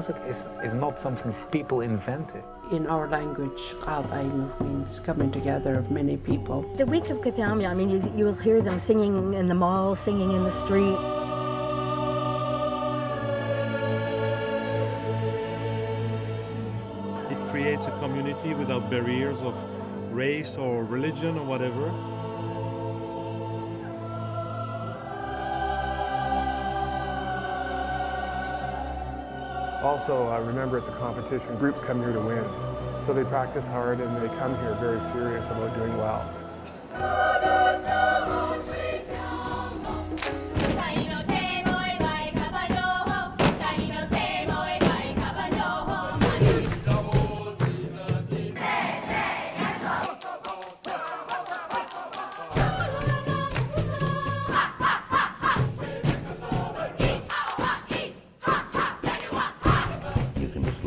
music is, is not something people invented. In our language, Kathaumixw means coming together of many people. The week of Kathaumixw, I mean, you, you will hear them singing in the mall, singing in the street. It creates a community without barriers of race or religion or whatever. Also, uh, remember it's a competition. Groups come here to win. So they practice hard and they come here very serious about doing well.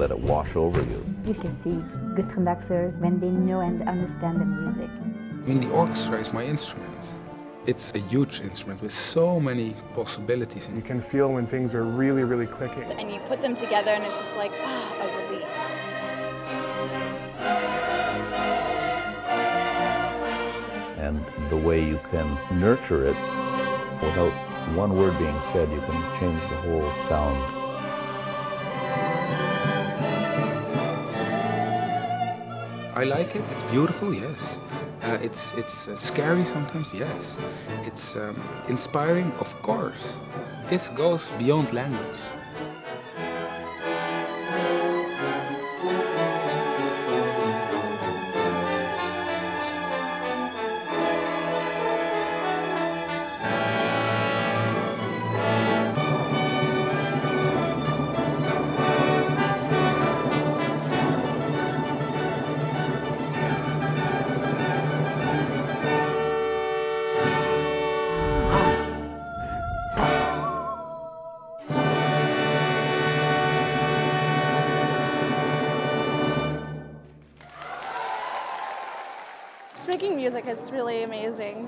Let it wash over you. You should see good conductors when they know and understand the music. I mean, the orchestra is my instrument. It's a huge instrument with so many possibilities. You can feel when things are really, really clicking. And you put them together and it's just like, ah, a release. And the way you can nurture it without one word being said, you can change the whole sound. I like it. It's beautiful, yes. Uh, it's it's uh, scary sometimes, yes. It's um, inspiring, of course. This goes beyond language. Just making music is really amazing.